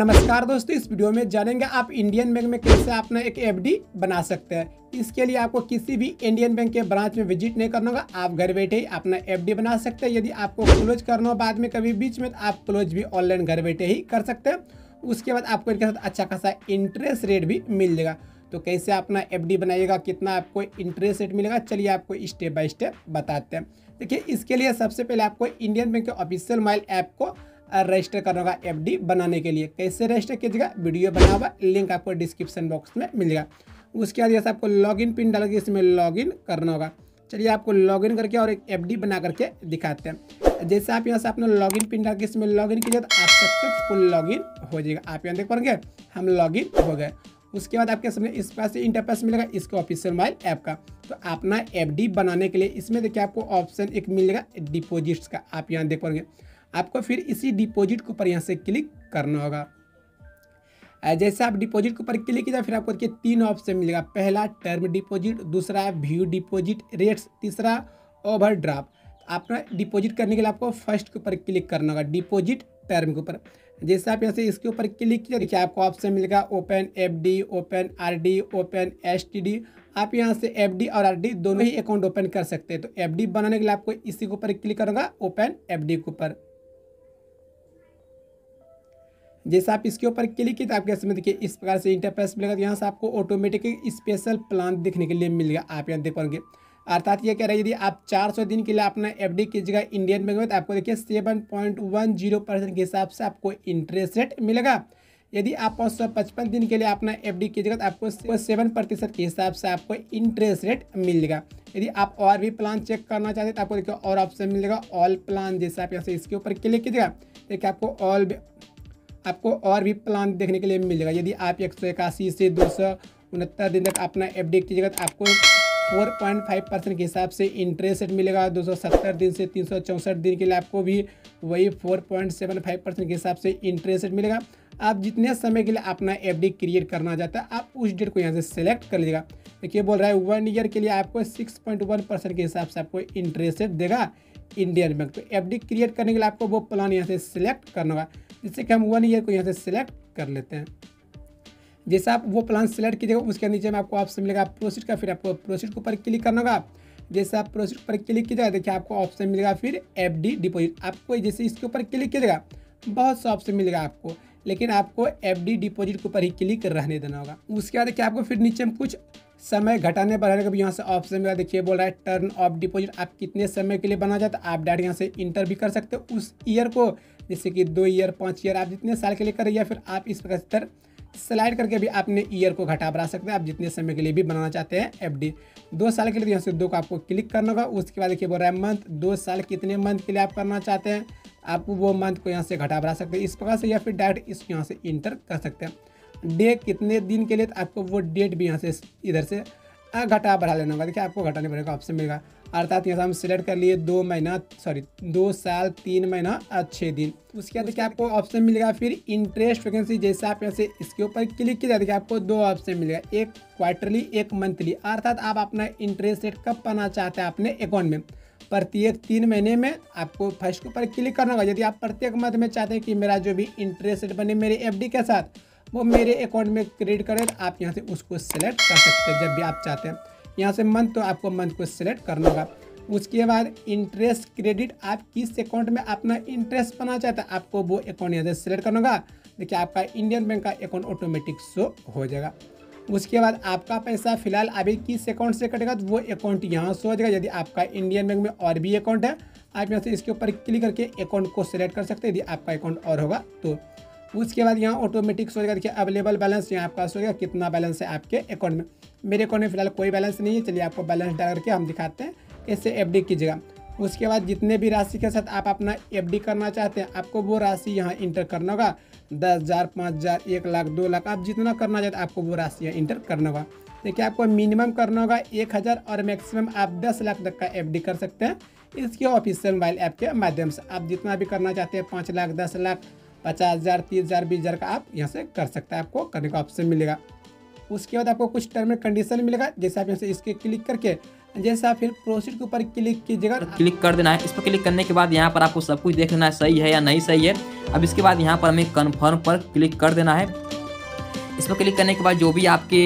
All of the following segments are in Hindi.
नमस्कार दोस्तों, इस वीडियो में जानेंगे आप इंडियन बैंक में कैसे अपना एक एफडी बना सकते हैं। इसके लिए आपको किसी भी इंडियन बैंक के ब्रांच में विज़िट नहीं करना होगा। आप घर बैठे ही अपना एफडी बना सकते हैं। यदि आपको क्लोज करना हो, बाद में कभी बीच में तो आप क्लोज भी ऑनलाइन घर बैठे ही कर सकते हैं। उसके बाद आपको इनके साथ अच्छा खासा इंटरेस्ट रेट भी मिल जाएगा। तो कैसे अपना एफडी बनाइएगा, कितना आपको इंटरेस्ट रेट मिलेगा, चलिए आपको स्टेप बाय स्टेप बताते हैं। देखिए, इसके लिए सबसे पहले आपको इंडियन बैंक के ऑफिशियल मोबाइल ऐप को रजिस्टर करना होगा एफडी बनाने के लिए। कैसे रजिस्टर कीजिएगा? वीडियो बना हुआ लिंक आपको डिस्क्रिप्शन बॉक्स में मिलेगा। उसके बाद जैसे आपको लॉगिन पिन डाल के इसमें लॉगिन करना होगा। चलिए आपको लॉगिन करके और एक एफडी बना करके दिखाते हैं। जैसे आप यहाँ से अपना लॉगिन पिन डाल के इसमें लॉगिन कीजिए तो आप सक्सेसफुल लॉगिन हो जाएगा। आप यहाँ देख पाएँगे, हम लॉगिन हो गए। उसके बाद आपके सामने इस पास से मिलेगा, इसको ऑफिशियल मोबाइल ऐप का। तो अपना एफडी बनाने के लिए इसमें देखिए आपको ऑप्शन एक मिलेगा डिपोजिट्स का। आप यहाँ देख पाएँगे। आपको फिर इसी डिपॉजिट के ऊपर यहाँ से क्लिक करना होगा। जैसे आप डिपॉजिट के ऊपर क्लिक कीजिए फिर आपको देखिए तीन ऑप्शन मिलेगा। पहला टर्म डिपॉजिट दूसरा व्यू डिपॉजिट रेट्स तीसरा ओवर ड्राफ्ट अपना डिपॉजिट करने के लिए आपको फ़र्स्ट के ऊपर क्लिक करना होगा डिपॉजिट टर्म के ऊपर। जैसे आप यहाँ से इसके ऊपर क्लिक कीजिए देखिए आपको ऑप्शन मिलेगा open F D open R D open S T D आप यहाँ से एफ़ डी और आर डी दोनों ही अकाउंट ओपन कर सकते हैं। तो एफ़ डी बनाने के लिए आपको इसी के ऊपर क्लिक करूँगा ओपन एफ़ डी के ऊपर। जैसे आप इसके ऊपर क्लिक किए तो आपके समय देखिए इस प्रकार से इंटरप्रेस मिलेगा तो यहाँ से आपको ऑटोमेटिक स्पेशल प्लान देखने के लिए मिलेगा। आप यहाँ देख पाएँगे अर्थात ये कह रहे हैं, यदि आप 400 दिन के लिए अपना एफ़ डी कीजिएगा इंडियन बैंक में तो आपको देखिए seven point one zero percent के हिसाब से आपको इंटरेस्ट रेट मिलेगा। यदि आप पाँच सौ पचपन दिन के लिए अपना एफ़ डी कीजिएगा तो आपको सेवन प्रतिशत के हिसाब से आपको इंटरेस्ट रेट मिलेगा। यदि आप और भी प्लान चेक करना चाहते हैं तो आपको देखिए और ऑप्शन मिलेगा ऑल प्लान जैसे आप यहाँ से इसके ऊपर क्लिक कीजिएगा। देखिए आपको ऑल आपको और भी प्लान देखने के लिए मिलेगा। यदि आप एक सौ इक्यासी से दो सौ उनहत्तर दिन तक अपना एफ़ डी कीजिएगा तो आपको फोर पॉइंट फाइव परसेंट के हिसाब से इंटरेस्ट रेट मिलेगा। दो सौ सत्तर दिन से तीन सौ चौंसठ दिन के लिए आपको भी वही four point seven five percent के हिसाब से इंटरेस्ट रेट मिलेगा। आप जितने समय के लिए अपना एफ़ डी क्रिएट करना चाहता है, आप उस डेट को यहाँ से सेलेक्ट कर लीजिएगा। देखिए बोल रहा है वन ईयर के लिए आपको सिक्स पॉइंट वन परसेंट के हिसाब से आपको इंटरेस्ट रेट देगा इंडियन बैंक तो एफ़ डी क्रिएट करने के लिए आपको वो प्लान यहाँ से सिलेक्ट करना होगा। जिससे कि हम वन ईयर को यहाँ से सिलेक्ट कर लेते हैं। जैसे आप वो प्लान सेलेक्ट कीजिएगा, उसके नीचे में आपको ऑप्शन मिलेगा प्रोसीड का, फिर आपको प्रोसीड के ऊपर क्लिक करना होगा। जैसे आप प्रोसीड पर क्लिक कीजिएगा, देखिए आपको ऑप्शन मिलेगा फिर एफ़ डी डिपोजिट आपको जैसे इसके ऊपर क्लिक कीजिएगा, बहुत सा ऑप्शन मिलेगा आपको, लेकिन आपको एफ़ डी डिपोजिट के ऊपर ही क्लिक रहने देना होगा। उसके बाद देखिए आपको फिर नीचे में कुछ समय घटाने बढ़ाने का भी यहाँ से ऑप्शन मिला। देखिए बोल रहा है टर्न ऑफ़ डिपॉजिट आप कितने समय के लिए बना जाता है? आप डायरेक्ट यहाँ से इंटर भी कर सकते हो उस ईयर को। जैसे कि दो ईयर पाँच ईयर आप जितने साल के लिए करें या फिर आप इस प्रकार स्लाइड करके भी आपने ईयर को घटा बढ़ा सकते हैं। आप जितने समय के लिए भी बनाना चाहते हैं एफ़ दो साल के लिए यहाँ से दो को आपको क्लिक करना होगा। उसके बाद देखिए, बोल रहा है मंथ दो साल कितने मंथ के लिए आप करना चाहते हैं? आप वो मंथ को यहाँ से घटा बढ़ा सकते हैं। इस प्रकार से या फिर डायरेक्ट इस यहाँ से इंटर कर सकते हैं। डे कितने दिन के लिए तो आपको वो डेट भी यहाँ से इधर से घटा बढ़ा लेना होगा। देखिए, आपको घटाने पड़ेगा ऑप्शन मिलेगा। अर्थात यहाँ से हम सिलेक्ट कर लिए दो महीना सॉरी दो साल, तीन महीना और छः दिन। उसके बाद देखिए, आपको ऑप्शन मिलेगा फिर इंटरेस्ट वैकेंसी जैसे आप यहाँ से इसके ऊपर क्लिक किया, देखिए, आपको दो ऑप्शन मिलेगा, एक क्वार्टरली एक मंथली अर्थात आप अपना इंटरेस्ट रेट कब पाना चाहते हैं अपने अकाउंट में? प्रत्येक तीन महीने में आपको फ़र्स्ट के ऊपर क्लिक करना होगा। यदि आप प्रत्येक मंथ में चाहते हैं कि मेरा जो भी इंटरेस्ट रेट बने, मेरे एफ़ के साथ वो मेरे अकाउंट में क्रेडिट करें तो आप यहाँ से उसको सिलेक्ट कर सकते हैं जब भी आप चाहते हैं। यहाँ से मंथ तो आपको मंथ को सिलेक्ट करना होगा। उसके बाद इंटरेस्ट क्रेडिट आप किस अकाउंट में अपना इंटरेस्ट पाना चाहते हैं, आपको वो अकाउंट यहाँ से सिलेक्ट करना होगा। देखिए, आपका इंडियन बैंक का अकाउंट ऑटोमेटिक शो हो जाएगा। उसके बाद आपका पैसा फ़िलहाल अभी किस अकाउंट से कटेगा तो वो अकाउंट यहाँ शो हो जाएगा। यदि आपका इंडियन बैंक में और भी अकाउंट है, आप यहाँ से इसके ऊपर क्लिक करके अकाउंट को सिलेक्ट कर सकते हैं। यदि आपका अकाउंट और होगा तो उसके बाद यहाँ ऑटोमेटिक सो जाएगा देखिए अवेलेबल बैलेंस यहाँ आपका सो जाएगा कितना बैलेंस है आपके अकाउंट में। मेरे अकाउंट में फ़िलहाल कोई बैलेंस नहीं है। चलिए आपको बैलेंस डाल करके हम दिखाते हैं। कैसे एफ़ कीजिएगा। उसके बाद जितने भी राशि के साथ आप अपना एफडी करना चाहते हैं, आपको वो राशि यहाँ इंटर करना होगा। दस हज़ार, पाँच हज़ार, एक लाख, दो लाख, आप जितना करना चाहते हैं आपको वो राशि यहाँ इंटर करना होगा। देखिए आपको मिनिमम करना होगा एक हज़ार और मैक्सिमम आप दस लाख तक का एफडी कर सकते हैं। इसके ऑफिशियल मोबाइल ऐप के माध्यम से आप जितना भी करना चाहते हैं, पाँच लाख, दस लाख पचास हज़ार, तीस हज़ार, बीस हज़ार का आप यहाँ से कर सकते हैं आपको, करने का ऑप्शन मिलेगा। उसके बाद आपको कुछ टर्म एंड कंडीशन मिलेगा, जैसे आप यहाँ से इसके क्लिक करके, जैसे आप फिर प्रोसीड के ऊपर क्लिक कीजिएगा। क्लिक कर देना है। इस पर क्लिक करने के बाद यहाँ पर आपको सब कुछ देख लेना है, सही है या नहीं सही है। अब इसके बाद यहाँ पर हमें कन्फर्म पर क्लिक कर देना है। इस पर क्लिक करने के बाद जो भी आपके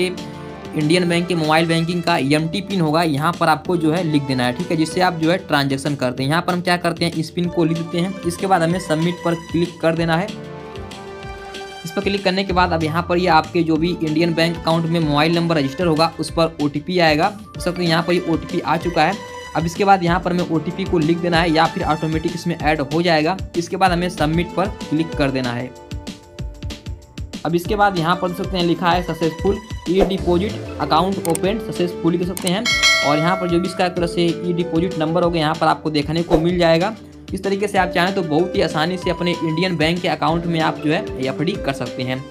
इंडियन बैंक के मोबाइल बैंकिंग का एमटी पिन होगा, यहाँ पर आपको जो है लिख देना है, ठीक है, जिससे आप जो है ट्रांजेक्शन करते हैं। यहाँ पर हम क्या करते हैं, इस पिन को लिख देते हैं, इसके बाद हमें सबमिट पर क्लिक कर देना है। इस पर क्लिक करने के बाद अब यहाँ पर ये यह आपके जो भी इंडियन बैंक अकाउंट में मोबाइल नंबर रजिस्टर होगा, उस पर ओटीपी आएगा। वक्त यहाँ पर ये यह ओ आ चुका है। अब इसके बाद यहाँ पर हमें ओटीपी को लिख देना है, या फिर ऑटोमेटिक इसमें ऐड हो जाएगा। इसके बाद हमें सबमिट पर क्लिक कर देना है। अब इसके बाद यहाँ पर देख सकते हैं, लिखा है successful. E deposit account open successfully कर सकते हैं। और यहाँ पर जो भी इसका तरह से ई डिपॉजिट नंबर होगा, यहाँ पर आपको देखने को मिल जाएगा। इस तरीके से आप चाहें तो बहुत ही आसानी से अपने इंडियन बैंक के अकाउंट में आप जो है एफ़ कर सकते हैं।